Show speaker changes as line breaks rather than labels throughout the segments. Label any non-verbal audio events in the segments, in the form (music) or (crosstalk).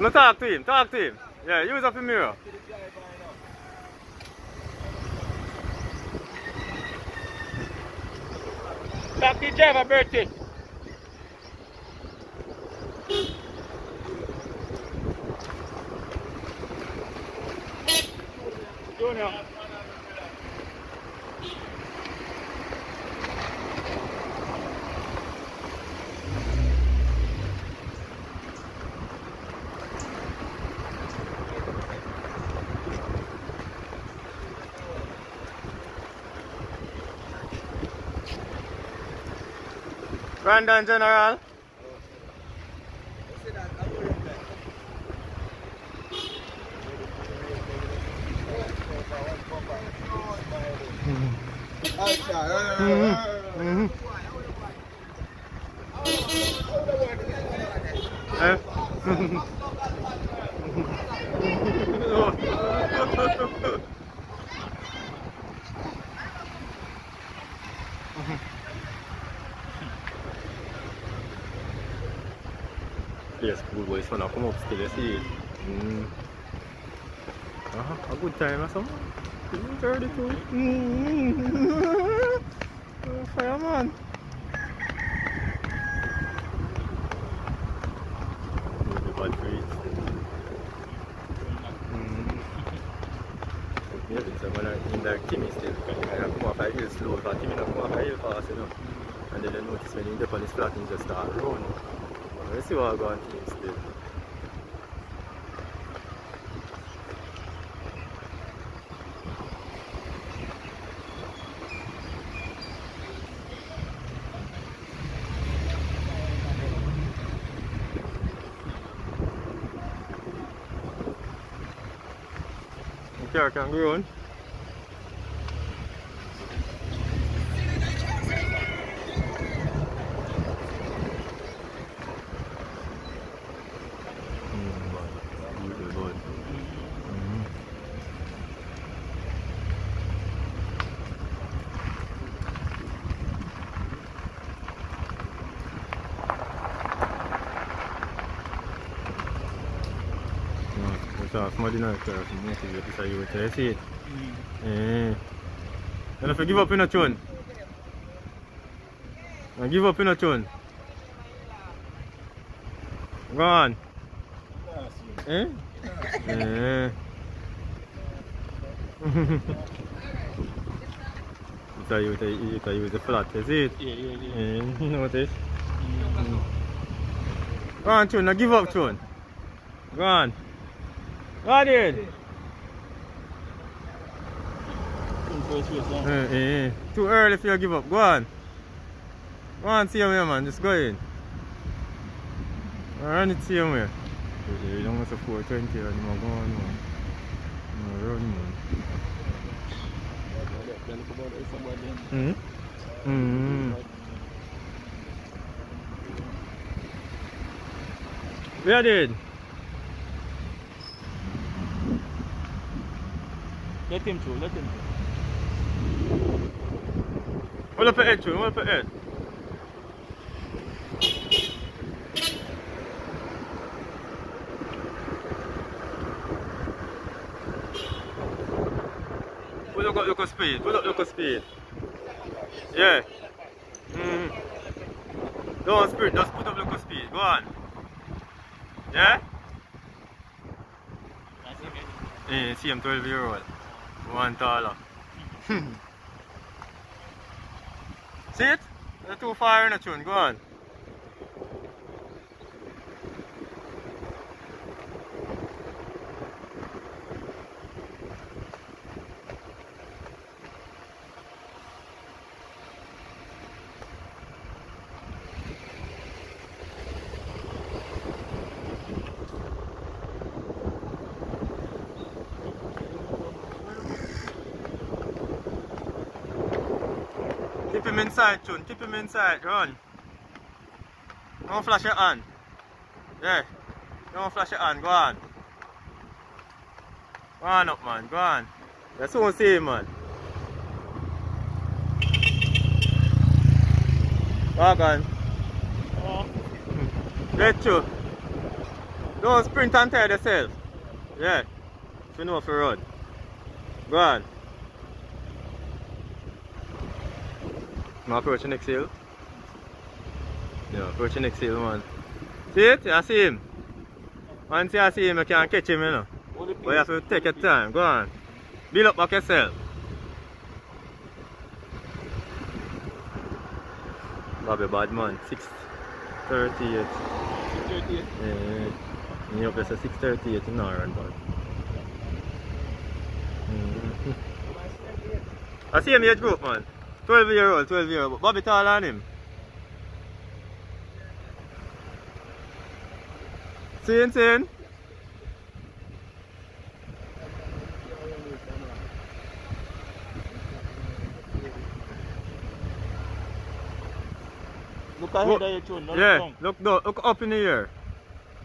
No talk to him, talk to him. Yeah, use up the mirror.
Back to the driver, Bertie. Junior.
Brandon General. Mhm. Eh? Yes, cool boys wanna come up still, you see it. Mm. Uh-huh, a good time or something. 32. Mm. Oh, fireman. Move the bad trees. Mm. Yeah, it's a man in the Timmy still. I come off a hill slow, but Timmy not come off a hill fast, you know. And then you notice when you get on this flat, you just start running. Let's see what I got still. Okay, I can go on. Mm, man. Beautiful bird. Mhm. No, ito, somebody na ito, motivate sa iyo. I see it. Eh. You have to give up in a tune. Now give up in a tune. Go on. Eh? Eh. Ito you, ito you, ito you, the flat, is it?
Yeah, yeah, yeah.
Eh, notice? Go on, tune. Now give up, tune. Go on. Go on, dude.
Come first race.
Eh. Too early for you to give up. Go on. Go on, see him here, man. Just go in. Run it, see him here. You don't want to 420 anymore. Go on, man. No, run, man. Hmm? Hmm. Where did?
Let him through, let him through.
Hold up your head. Hold up your head. Put up local speed. Put up local speed. Yeah. Mm. Don't sprint. Just put up local speed. Go on. Yeah? Eh, see him 12 year old. One taller. see it? They're too far in a tune. Go on. Keep him inside, Chunn. Keep him inside. Run. Don't flash your hand. Yeah. Don't flash your hand. Go on. Go on up, man. Go on. That's soon see him, man. Walk on.
Oh,
Get you. Don't sprint and tire yourself. Yeah. If you know if you run. Go on. I'm approach the next hill. Yeah, approach the next hill, man. See it? I see him. Once you see him, you can't catch him, you know. But you have to take your time. Go on. Build up back yourself. Bobby Badman, 638.
638.
Yeah, you up there 638 in Iron Bad. Mm. I see him age group man. 12 year old, 12 year old. Bobby taller than him. See see him?
Look ahead
Look-
of you, Chunn. Not
Yeah, look, look, look up in the air.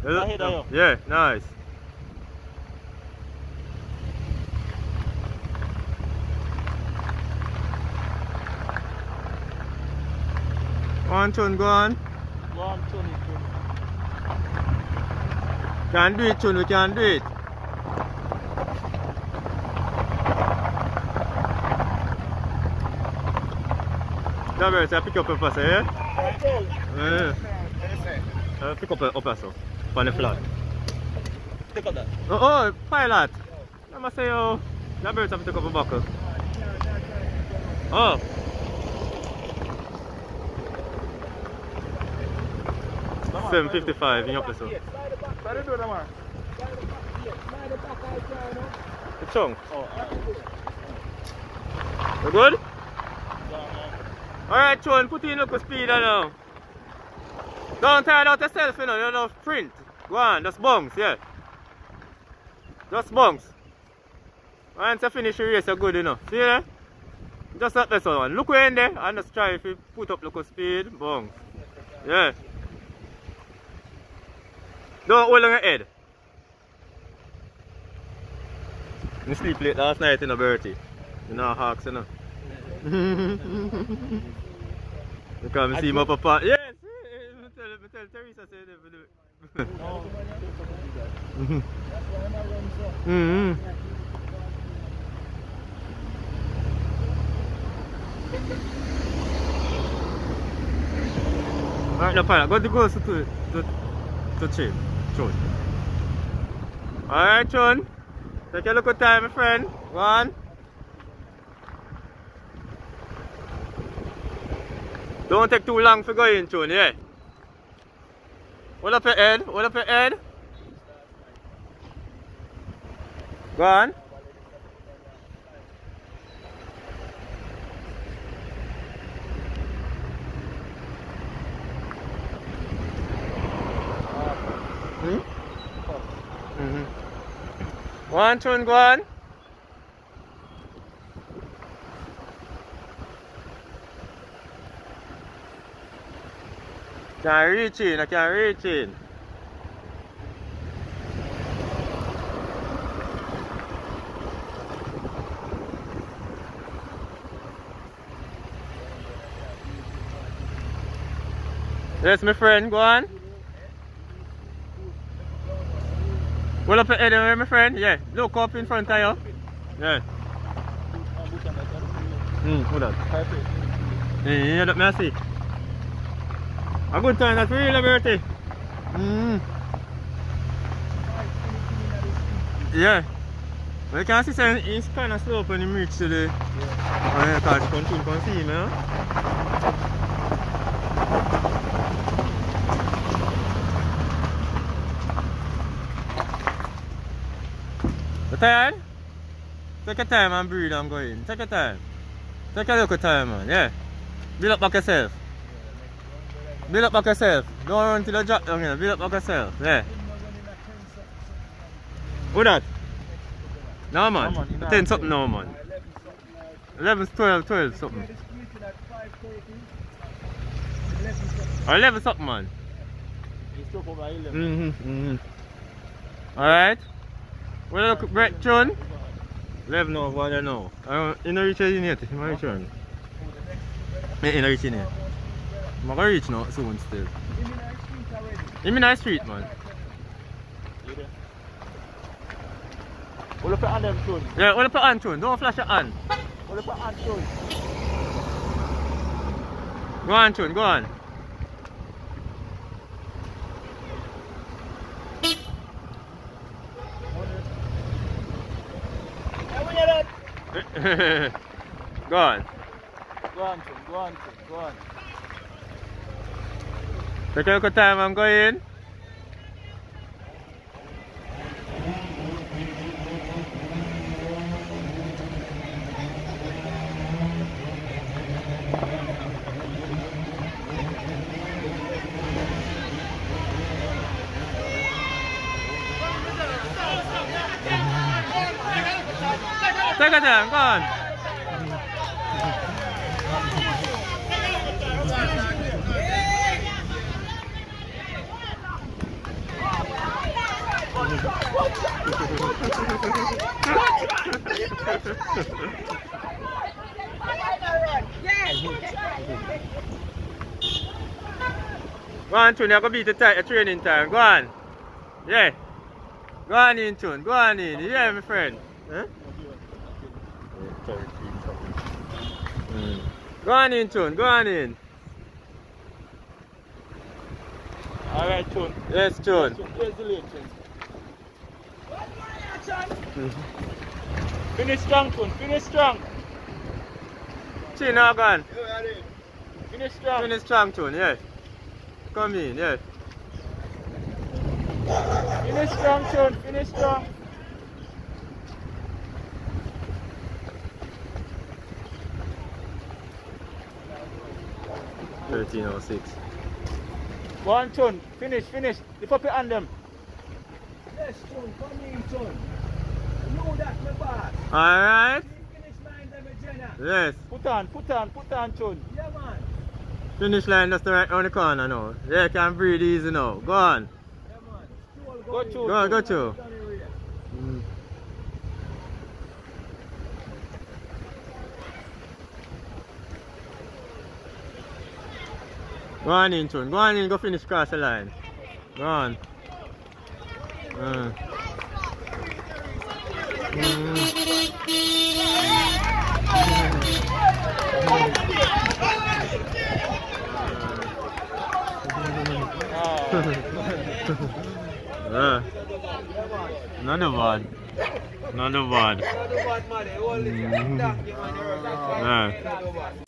Look-
Ahead of
Yeah, nice. Chun, on,
Chun.
Can do it, Chun, we can do it. Robert, I pick up a pass, eh? Yeah. Uh, pick up a, so, on the flat.
Take up that.
Oh, oh, pilot. I must say, oh, Robert, I pick up a buckle. Oh.
7.55 em
Opleson. Good
song.
You good? Alright, Chunn. put in local speed now. Don't tire out yourself, you know, you know, print. Go on, just bounce, yeah. Just bounce. Once you finish your race, you're good, you know. See there? Just that this one. Look where in there and just try if you put up local speed, bounce. Yeah. Don't hold on your head. You sleep late last night in a Bertie. You know, hawks, you know. (laughs) you come see my papa. Yes! Me tell, me tell Teresa say they do it. (laughs) mm-hmm. Alright, no pilot, go to go to to to Chin. Chunn. Alright, Chunn. Take a look at time, my friend. Go on. Don't take too long for going, Chunn, yeah. Hold up your head, hold up your head. Go on. One, two, and one. Can reach in, I can reach in. Yes, my friend, go on. Well up anyway, my friend. Yeah, look up in front of you. Yeah. Hmm, hold on. Yeah, yeah, that me see. A good time, that's real, Bertie. Mm. Yeah. Well, you can see saying it's kind of slow when you reach to the... Yeah. Oh, yeah, because you can, see me, You tired? Take your time and breathe and go in. Take your time. Take a look at time, man. Yeah. Build up back yourself. Build up back yourself. Don't run till you drop down here. Build up back yourself. Yeah. Who that? No, man.
No, man,
10
I'm
something now, man. 11, 12, 12 something. Or 11 something, man.
He's still over 11.
Mm-hmm, mm-hmm. Alright. Well, look, Brett, John. 11 now, what I know. You know reach in yet? You might on. Me in reach in here. I'm gonna reach now soon still. I'm in the street, man.
You? Well, look them soon.
Yeah, put on tune. Don't flash your hand.
Well, look at soon.
Go on, go on. (laughs) go on.
Go on, son. Go on, son. Go on.
Take a look at time I'm going. Take a time, go on. Go on, Tune. You're going to beat the ti- uh, training time. Go on. Yeah. Go on in, Tune. Go on in. Yeah, my friend. Huh? Mm. Go on in, Tune. Go on in.
All right, son.
Yes, Tune.
Here's the lane, son. Finish strong, son. Finish strong.
Chin, now go on.
Finish strong.
Finish strong, Tune. Yeah. Come in, yeah.
Finish strong, Tune. Finish strong.
Thirteen oh six.
Go on, son. Finish, finish. Lift up your hand, them.
Yes, son, come in, son. You know that, my boss.
Alright.
Finish line, them, Jenna.
Yes.
Put on, put on, put on, son.
Yeah, man.
Finish line just right around the corner now. Yeah, you can breathe easy now. Go on.
Yeah, man. Stroll,
Go
in.
to.
Go, go to.
Down the race.
Mm. Go on in, Chunn. Go on in, go finish cross the line. Go on. Uh. Mm. Uh. (laughs) Another one. Another one.
Another bad